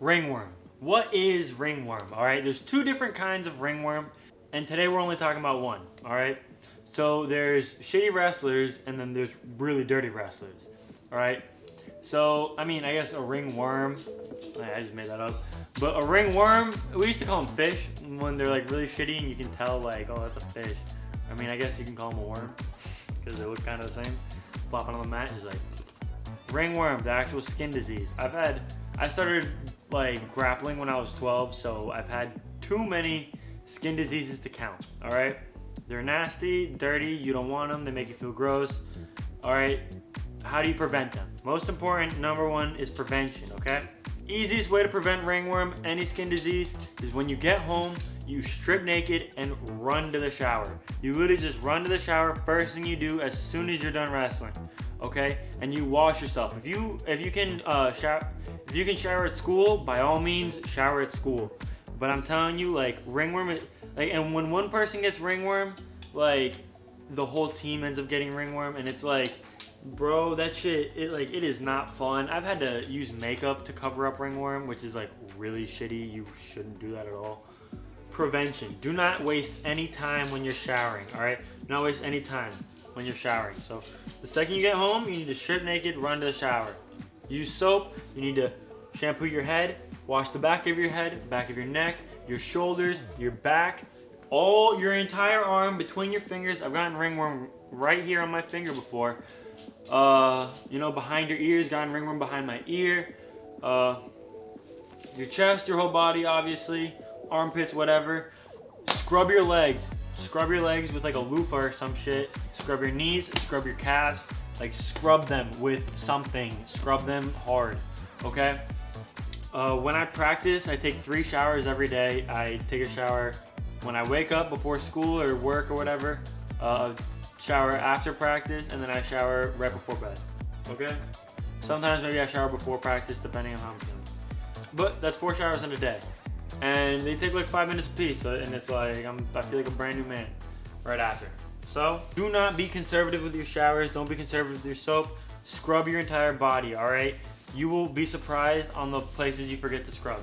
ringworm. What is ringworm? All right, there's two different kinds of ringworm, and today we're only talking about one. All right, so there's shitty wrestlers, and then there's really dirty wrestlers. All right, so I mean, I guess a ringworm. I just made that up. But a ringworm, we used to call them fish when they're like really shitty, and you can tell like, oh, that's a fish. I mean, I guess you can call them a worm because they look kind of the same. Flopping on the mat is like ringworm, the actual skin disease. I've had, I started like grappling when I was 12, so I've had too many skin diseases to count. All right, they're nasty, dirty. You don't want them. They make you feel gross. All right, how do you prevent them? Most important, number one is prevention. Okay. Easiest way to prevent ringworm, any skin disease, is when you get home, you strip naked and run to the shower. You literally just run to the shower first thing you do as soon as you're done wrestling. Okay? And you wash yourself. If you if you can uh, shower if you can shower at school, by all means shower at school. But I'm telling you, like ringworm, like, and when one person gets ringworm, like the whole team ends up getting ringworm, and it's like bro that shit it like it is not fun. I've had to use makeup to cover up ringworm which is like really shitty. You shouldn't do that at all. Prevention. Do not waste any time when you're showering all right? Not waste any time when you're showering so the second you get home you need to strip naked run to the shower use soap you need to shampoo your head wash the back of your head back of your neck your shoulders your back all your entire arm between your fingers i've gotten ringworm right here on my finger before uh, you know, behind your ears, gotten ringworm behind my ear. Uh, your chest, your whole body, obviously. Armpits, whatever. Scrub your legs. Scrub your legs with like a loofah or some shit. Scrub your knees, scrub your calves. Like scrub them with something. Scrub them hard, okay? Uh, when I practice, I take three showers every day. I take a shower when I wake up before school or work or whatever. Uh, shower after practice, and then I shower right before bed. Okay? Sometimes maybe I shower before practice, depending on how I'm feeling. But that's four showers in a day. And they take like five minutes a piece, uh, and it's like, I'm, I feel like a brand new man right after. So, do not be conservative with your showers. Don't be conservative with your soap. Scrub your entire body, all right? You will be surprised on the places you forget to scrub.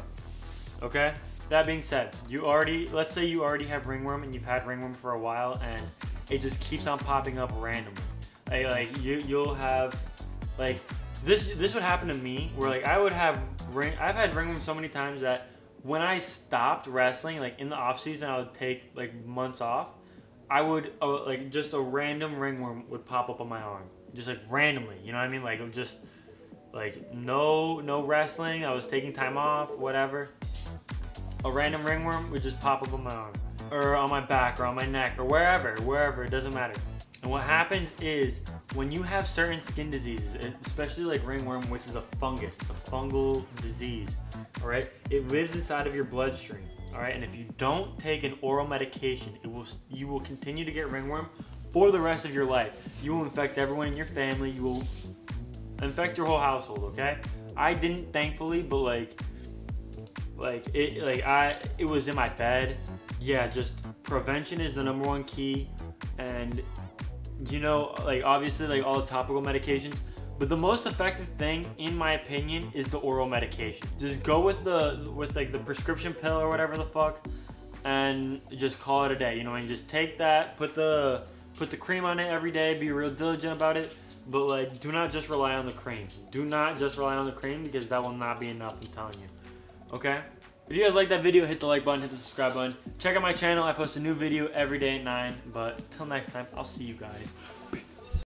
Okay? That being said, you already, let's say you already have ringworm and you've had ringworm for a while and it just keeps on popping up randomly. Like, like you you'll have like this this would happen to me where like I would have ring I've had ringworm so many times that when I stopped wrestling like in the off season I would take like months off. I would uh, like just a random ringworm would pop up on my arm. Just like randomly you know what I mean? Like just like no no wrestling. I was taking time off whatever. A random ringworm would just pop up on my arm or on my back or on my neck or wherever, wherever, it doesn't matter. And what happens is when you have certain skin diseases, especially like ringworm, which is a fungus, it's a fungal disease, all right? It lives inside of your bloodstream, all right? And if you don't take an oral medication, it will you will continue to get ringworm for the rest of your life. You will infect everyone in your family. You will infect your whole household, okay? I didn't, thankfully, but like, like it, like I, it was in my bed yeah, just prevention is the number one key, and you know, like obviously, like all the topical medications. But the most effective thing, in my opinion, is the oral medication. Just go with the with like the prescription pill or whatever the fuck, and just call it a day. You know, and just take that, put the put the cream on it every day. Be real diligent about it. But like, do not just rely on the cream. Do not just rely on the cream because that will not be enough. I'm telling you. Okay. If you guys like that video, hit the like button, hit the subscribe button. Check out my channel. I post a new video every day at 9. But until next time, I'll see you guys.